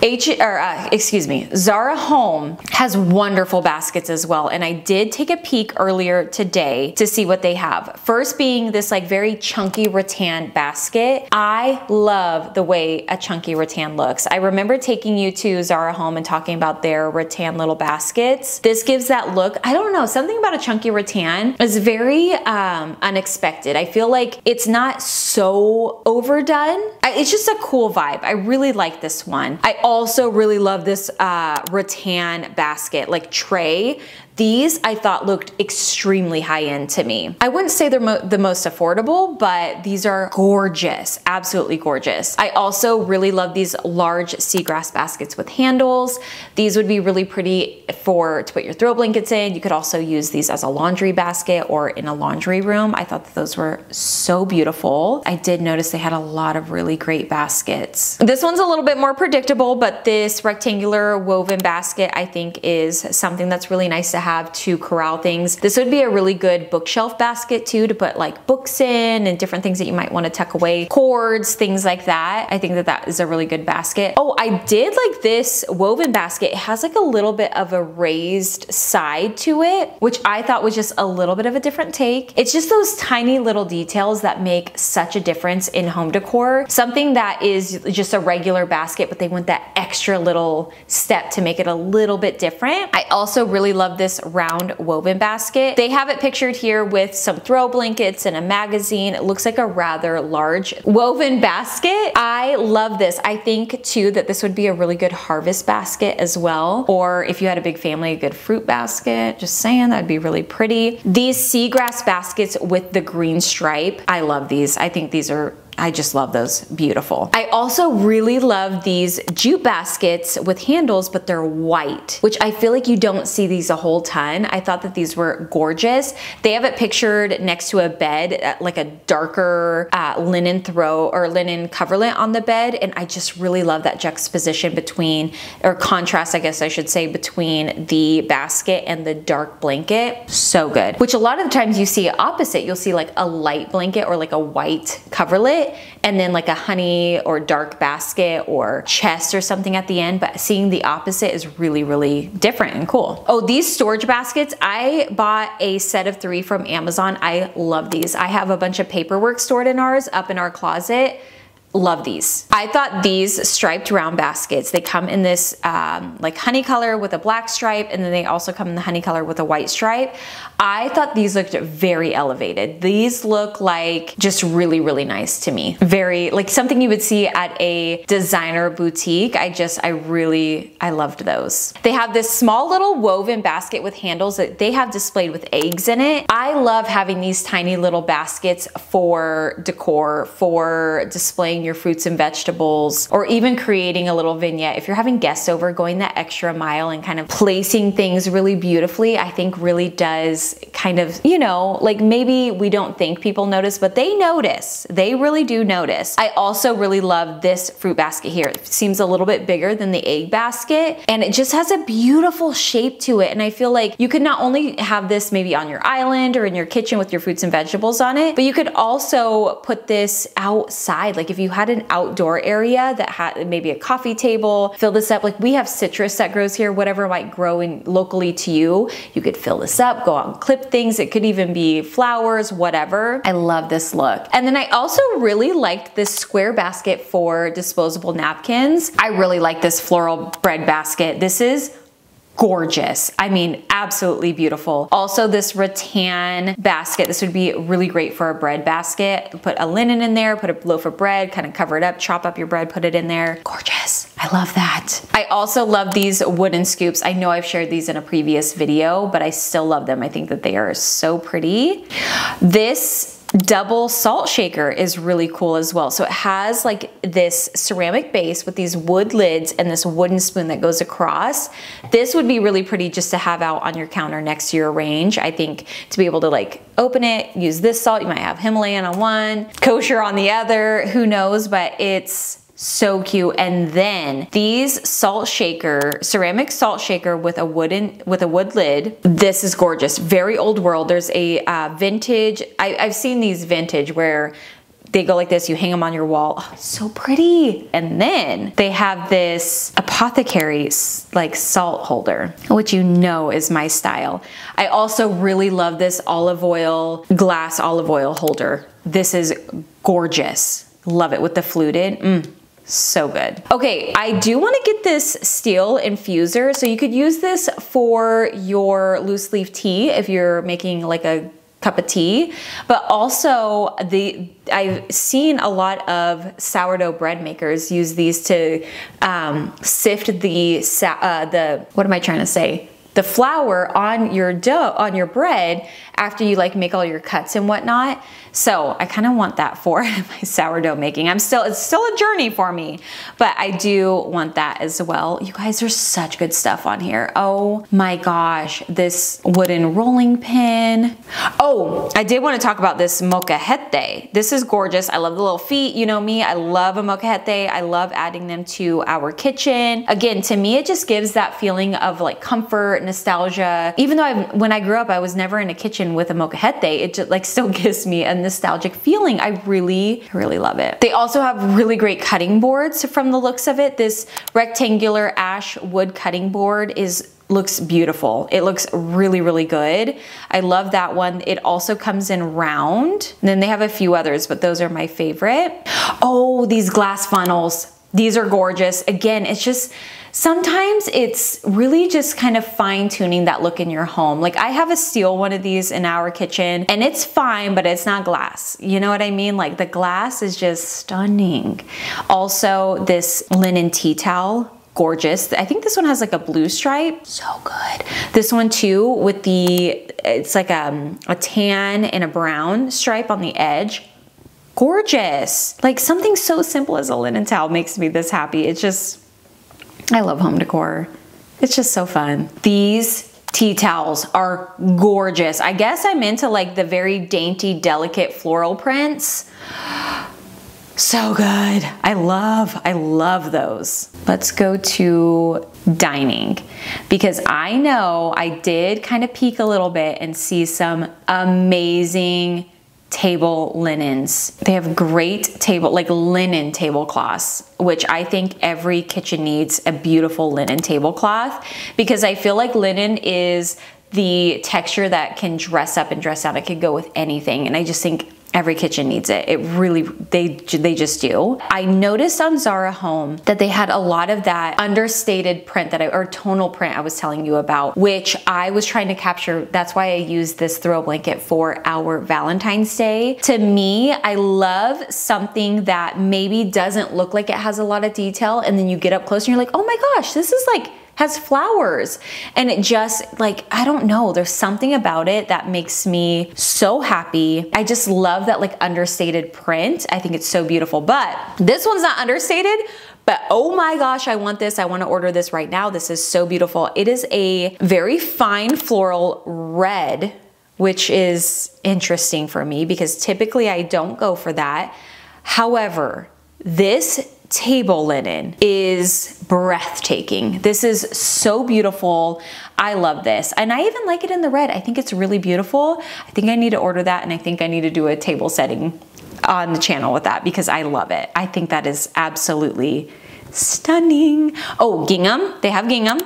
[SPEAKER 1] H or uh, excuse me, Zara Home has wonderful baskets as well. And I did take a peek earlier today to see what they have. First being this like very chunky rattan basket. I love the way a chunky rattan looks. I remember taking you to Zara Home and talking about their rattan little baskets. This gives that look. I don't know, something about a chunky rattan is very um, unexpected. I feel like it's not so overdone. I, it's just a cool vibe. I really like this one. I also really love this uh, rattan basket, like tray. These I thought looked extremely high end to me. I wouldn't say they're mo the most affordable, but these are gorgeous, absolutely gorgeous. I also really love these large seagrass baskets with handles. These would be really pretty for to put your throw blankets in. You could also use these as a laundry basket or in a laundry room. I thought that those were so beautiful. I did notice they had a lot of really great baskets. This one's a little bit more predictable, but this rectangular woven basket I think is something that's really nice to have to corral things. This would be a really good bookshelf basket too to put like books in and different things that you might want to tuck away, cords, things like that. I think that that is a really good basket. Oh, I did like this woven basket. It has like a little bit of a raised side to it, which I thought was just a little bit of a different take. It's just those tiny little details that make such a difference in home decor. Something that is just a regular basket, but they want that extra little step to make it a little bit different. I also really love this this round woven basket. They have it pictured here with some throw blankets and a magazine. It looks like a rather large woven basket. I love this. I think too that this would be a really good harvest basket as well. Or if you had a big family, a good fruit basket. Just saying, that'd be really pretty. These seagrass baskets with the green stripe, I love these. I think these are I just love those, beautiful. I also really love these jute baskets with handles, but they're white, which I feel like you don't see these a whole ton. I thought that these were gorgeous. They have it pictured next to a bed, uh, like a darker uh, linen throw or linen coverlet on the bed. And I just really love that juxtaposition between, or contrast, I guess I should say, between the basket and the dark blanket. So good. Which a lot of the times you see opposite. You'll see like a light blanket or like a white coverlet and then like a honey or dark basket or chest or something at the end, but seeing the opposite is really, really different and cool. Oh, these storage baskets, I bought a set of three from Amazon. I love these. I have a bunch of paperwork stored in ours up in our closet Love these. I thought these striped round baskets, they come in this um, like honey color with a black stripe and then they also come in the honey color with a white stripe. I thought these looked very elevated. These look like just really, really nice to me. Very, like something you would see at a designer boutique. I just, I really, I loved those. They have this small little woven basket with handles that they have displayed with eggs in it. I love having these tiny little baskets for decor, for displaying your fruits and vegetables, or even creating a little vignette. If you're having guests over, going that extra mile and kind of placing things really beautifully, I think really does kind of, you know, like maybe we don't think people notice, but they notice. They really do notice. I also really love this fruit basket here. It seems a little bit bigger than the egg basket, and it just has a beautiful shape to it. And I feel like you could not only have this maybe on your island or in your kitchen with your fruits and vegetables on it, but you could also put this outside. Like if you had an outdoor area that had maybe a coffee table, fill this up. Like we have citrus that grows here, whatever might grow in locally to you. You could fill this up, go out and clip things. It could even be flowers, whatever. I love this look. And then I also really liked this square basket for disposable napkins. I really like this floral bread basket. This is gorgeous. I mean, absolutely beautiful. Also this rattan basket, this would be really great for a bread basket. Put a linen in there, put a loaf of bread, kind of cover it up, chop up your bread, put it in there. Gorgeous. I love that. I also love these wooden scoops. I know I've shared these in a previous video, but I still love them. I think that they are so pretty. This double salt shaker is really cool as well. So it has like this ceramic base with these wood lids and this wooden spoon that goes across. This would be really pretty just to have out on your counter next to your range. I think to be able to like open it, use this salt, you might have Himalayan on one, kosher on the other, who knows, but it's so cute. And then these salt shaker, ceramic salt shaker with a wooden, with a wood lid. This is gorgeous. Very old world. There's a uh, vintage, I, I've seen these vintage where they go like this, you hang them on your wall. Oh, so pretty. And then they have this apothecary like salt holder, which you know is my style. I also really love this olive oil, glass olive oil holder. This is gorgeous. Love it with the fluted. Mm. So good. Okay, I do wanna get this steel infuser. So you could use this for your loose leaf tea if you're making like a cup of tea, but also the I've seen a lot of sourdough bread makers use these to um, sift the uh, the what am I trying to say? The flour on your dough on your bread after you like make all your cuts and whatnot. So I kind of want that for my sourdough making. I'm still, it's still a journey for me, but I do want that as well. You guys, there's such good stuff on here. Oh my gosh, this wooden rolling pin. Oh, I did want to talk about this molcajete. This is gorgeous. I love the little feet. You know me, I love a molcajete. I love adding them to our kitchen. Again, to me, it just gives that feeling of like comfort, nostalgia. Even though I, when I grew up, I was never in a kitchen with a molcajete, it just like still gives me a nostalgic feeling. I really, really love it. They also have really great cutting boards from the looks of it. This rectangular ash wood cutting board is looks beautiful. It looks really, really good. I love that one. It also comes in round. And then they have a few others, but those are my favorite. Oh, these glass funnels. These are gorgeous. Again, it's just, Sometimes it's really just kind of fine tuning that look in your home. Like I have a steel one of these in our kitchen and it's fine, but it's not glass. You know what I mean? Like the glass is just stunning. Also this linen tea towel gorgeous. I think this one has like a blue stripe. So good. This one too with the, it's like a, um, a tan and a brown stripe on the edge. Gorgeous. Like something so simple as a linen towel makes me this happy. It's just, I love home decor. It's just so fun. These tea towels are gorgeous. I guess I'm into like the very dainty, delicate floral prints. So good. I love, I love those. Let's go to dining because I know I did kind of peek a little bit and see some amazing table linens. They have great table, like linen tablecloths, which I think every kitchen needs a beautiful linen tablecloth because I feel like linen is the texture that can dress up and dress out. It could go with anything. And I just think Every kitchen needs it. It really, they, they just do. I noticed on Zara Home that they had a lot of that understated print that I, or tonal print I was telling you about, which I was trying to capture. That's why I used this throw blanket for our Valentine's Day. To me, I love something that maybe doesn't look like it has a lot of detail and then you get up close and you're like, oh my gosh, this is like has flowers. And it just like, I don't know, there's something about it that makes me so happy. I just love that like understated print. I think it's so beautiful, but this one's not understated, but oh my gosh, I want this. I want to order this right now. This is so beautiful. It is a very fine floral red, which is interesting for me because typically I don't go for that. However, this table linen is breathtaking. This is so beautiful. I love this. And I even like it in the red. I think it's really beautiful. I think I need to order that and I think I need to do a table setting on the channel with that because I love it. I think that is absolutely stunning. Oh, gingham. They have gingham.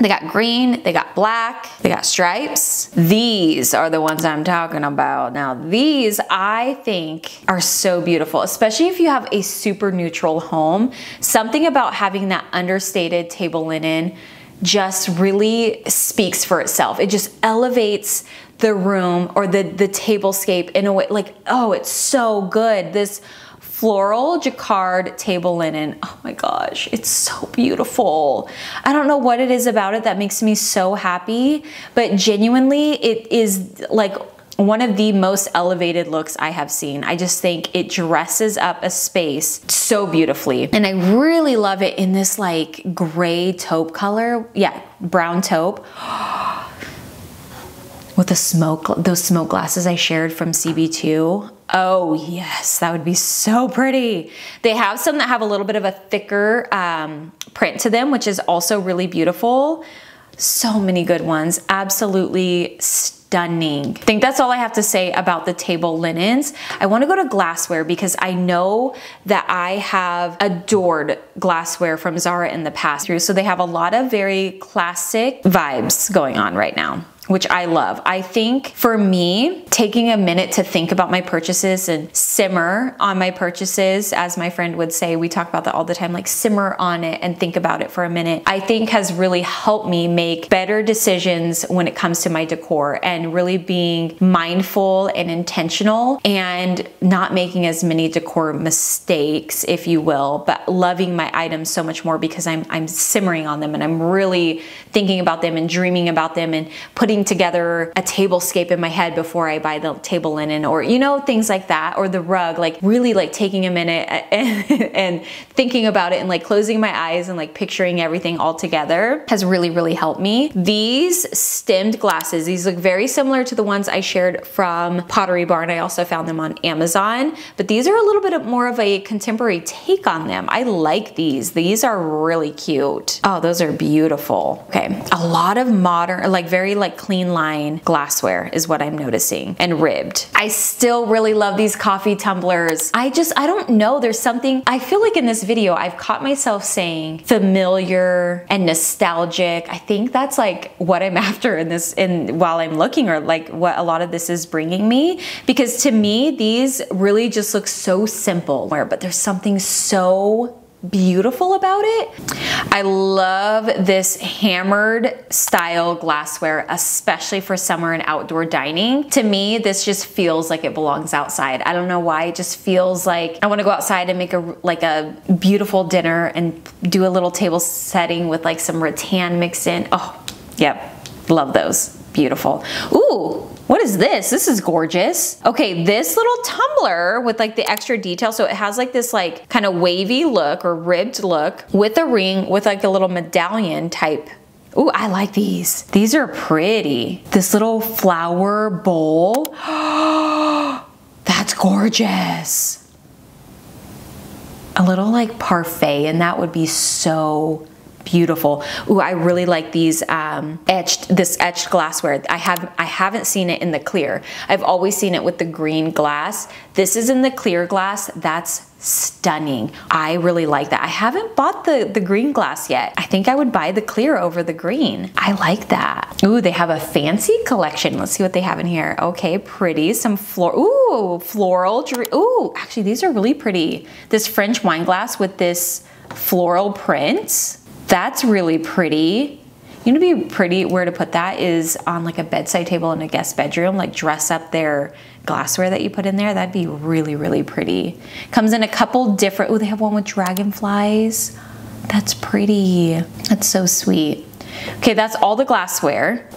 [SPEAKER 1] They got green, they got black, they got stripes. These are the ones I'm talking about. Now these I think are so beautiful, especially if you have a super neutral home. Something about having that understated table linen just really speaks for itself. It just elevates the room or the, the tablescape in a way like, oh, it's so good. This floral jacquard table linen. Oh my gosh, it's so beautiful. I don't know what it is about it that makes me so happy, but genuinely it is like one of the most elevated looks I have seen. I just think it dresses up a space so beautifully. And I really love it in this like gray taupe color. Yeah, brown taupe. with the smoke, those smoke glasses I shared from CB2. Oh yes, that would be so pretty. They have some that have a little bit of a thicker um, print to them, which is also really beautiful. So many good ones, absolutely stunning. I think that's all I have to say about the table linens. I wanna go to glassware because I know that I have adored glassware from Zara in the past. So they have a lot of very classic vibes going on right now which I love. I think for me, taking a minute to think about my purchases and simmer on my purchases, as my friend would say, we talk about that all the time, like simmer on it and think about it for a minute, I think has really helped me make better decisions when it comes to my decor and really being mindful and intentional and not making as many decor mistakes, if you will, but loving my items so much more because I'm, I'm simmering on them and I'm really thinking about them and dreaming about them and putting putting together a tablescape in my head before I buy the table linen or, you know, things like that, or the rug, like really like taking a minute and, and thinking about it and like closing my eyes and like picturing everything all together has really, really helped me. These stemmed glasses, these look very similar to the ones I shared from Pottery Barn. I also found them on Amazon, but these are a little bit more of a contemporary take on them. I like these. These are really cute. Oh, those are beautiful. Okay, a lot of modern, like very like clean line glassware is what I'm noticing and ribbed. I still really love these coffee tumblers. I just, I don't know, there's something, I feel like in this video, I've caught myself saying familiar and nostalgic. I think that's like what I'm after in this, in while I'm looking or like what a lot of this is bringing me. Because to me, these really just look so simple, but there's something so beautiful about it. I love this hammered style glassware, especially for summer and outdoor dining. To me, this just feels like it belongs outside. I don't know why, it just feels like I wanna go outside and make a like a beautiful dinner and do a little table setting with like some rattan mixed in. Oh, yep, love those, beautiful. Ooh, what is this? This is gorgeous. Okay, this little tumbler with like the extra detail. So it has like this like kind of wavy look or ribbed look with a ring with like a little medallion type Ooh, I like these. These are pretty. This little flower bowl. That's gorgeous. A little like parfait and that would be so beautiful. Ooh, I really like these um, etched, this etched glassware. I have, I haven't seen it in the clear. I've always seen it with the green glass. This is in the clear glass. That's stunning. I really like that. I haven't bought the, the green glass yet. I think I would buy the clear over the green. I like that. Ooh, they have a fancy collection. Let's see what they have in here. Okay, pretty. Some floor, ooh, floral. Ooh, actually these are really pretty. This French wine glass with this floral print. That's really pretty. You know be pretty where to put that is on like a bedside table in a guest bedroom, like dress up their glassware that you put in there. That'd be really, really pretty. Comes in a couple different, oh, they have one with dragonflies. That's pretty. That's so sweet. Okay, that's all the glassware.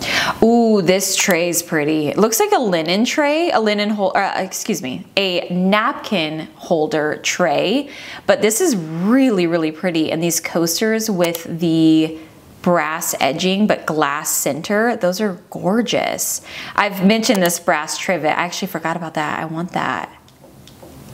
[SPEAKER 1] Ooh, this tray is pretty. It looks like a linen tray, a linen holder, uh, excuse me, a napkin holder tray, but this is really, really pretty. And these coasters with the brass edging but glass center those are gorgeous I've mentioned this brass trivet I actually forgot about that I want that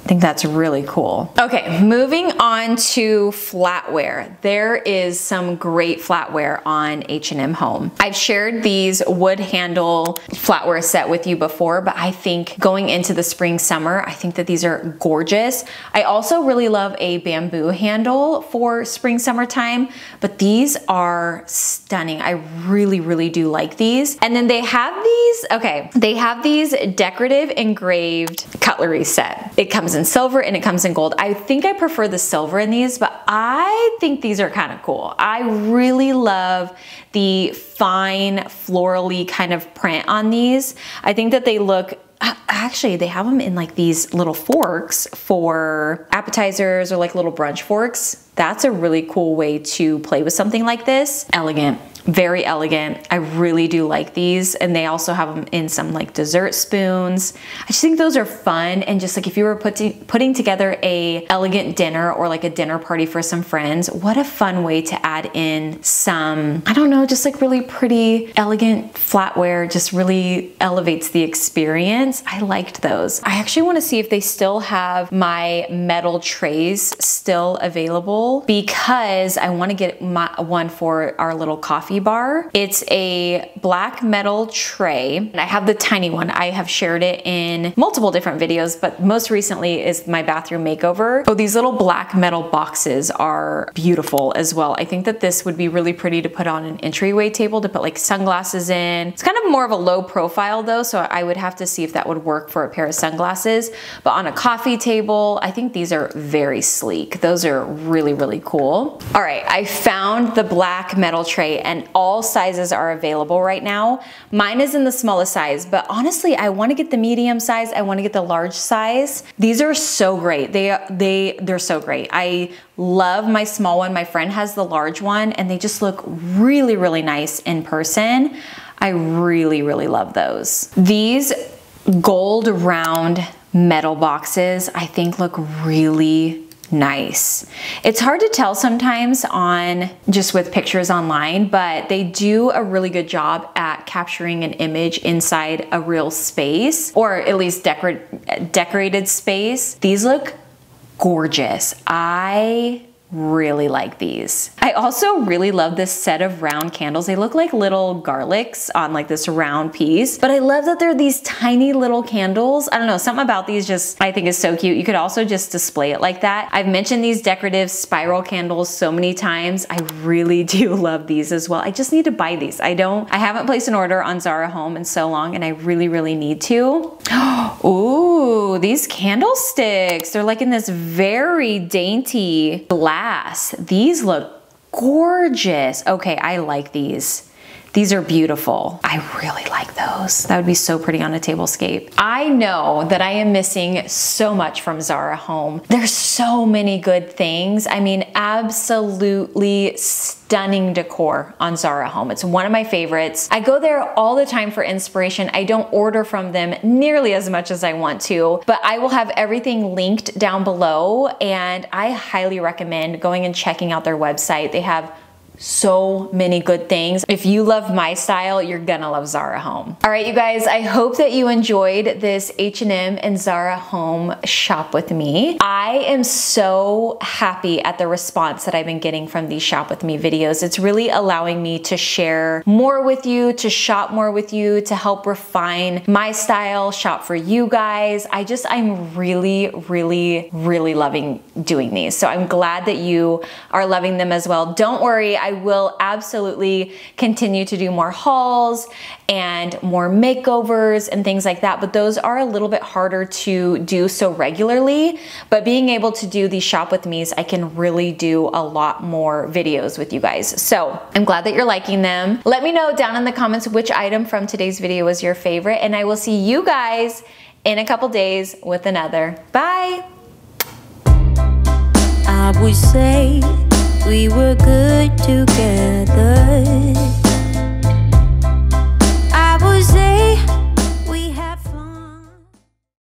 [SPEAKER 1] think that's really cool. Okay, moving on to flatware. There is some great flatware on H&M Home. I've shared these wood handle flatware set with you before, but I think going into the spring summer, I think that these are gorgeous. I also really love a bamboo handle for spring summertime, but these are stunning. I really, really do like these. And then they have these, okay, they have these decorative engraved cutlery set. It comes in in silver and it comes in gold. I think I prefer the silver in these, but I think these are kind of cool. I really love the fine florally kind of print on these. I think that they look actually they have them in like these little forks for appetizers or like little brunch forks. That's a really cool way to play with something like this. Elegant very elegant. I really do like these. And they also have them in some like dessert spoons. I just think those are fun. And just like if you were putting, putting together a elegant dinner or like a dinner party for some friends, what a fun way to add in some, I don't know, just like really pretty, elegant flatware, just really elevates the experience. I liked those. I actually wanna see if they still have my metal trays still available because I wanna get my, one for our little coffee bar. It's a black metal tray and I have the tiny one. I have shared it in multiple different videos, but most recently is my bathroom makeover. Oh, these little black metal boxes are beautiful as well. I think that this would be really pretty to put on an entryway table to put like sunglasses in. It's kind of more of a low profile though, so I would have to see if that would work for a pair of sunglasses. But on a coffee table, I think these are very sleek. Those are really, really cool. All right, I found the black metal tray and all sizes are available right now. Mine is in the smallest size, but honestly, I wanna get the medium size, I wanna get the large size. These are so great. They, they, they're so great. I love my small one. My friend has the large one and they just look really, really nice in person. I really, really love those. These gold round metal boxes I think look really nice. It's hard to tell sometimes on just with pictures online, but they do a really good job at capturing an image inside a real space or at least decor decorated space. These look gorgeous. I really like these. I also really love this set of round candles. They look like little garlics on like this round piece, but I love that they're these tiny little candles. I don't know, something about these just I think is so cute. You could also just display it like that. I've mentioned these decorative spiral candles so many times. I really do love these as well. I just need to buy these. I don't, I haven't placed an order on Zara Home in so long and I really, really need to. Ooh, these candlesticks. They're like in this very dainty black glass. These look gorgeous. Okay, I like these. These are beautiful. I really like those. That would be so pretty on a tablescape. I know that I am missing so much from Zara Home. There's so many good things. I mean, absolutely stunning decor on Zara Home. It's one of my favorites. I go there all the time for inspiration. I don't order from them nearly as much as I want to, but I will have everything linked down below and I highly recommend going and checking out their website. They have so many good things. If you love my style, you're gonna love Zara Home. All right, you guys, I hope that you enjoyed this H&M and Zara Home shop with me. I am so happy at the response that I've been getting from these shop with me videos. It's really allowing me to share more with you, to shop more with you, to help refine my style, shop for you guys. I just, I'm really, really, really loving doing these. So I'm glad that you are loving them as well. Don't worry, I will absolutely continue to do more hauls and more makeovers and things like that, but those are a little bit harder to do so regularly. But being able to do these shop with me's, I can really do a lot more videos with you guys. So I'm glad that you're liking them. Let me know down in the comments which item from today's video was your favorite, and I will see you guys in a couple days with another. Bye!
[SPEAKER 2] I would say we were good together. I was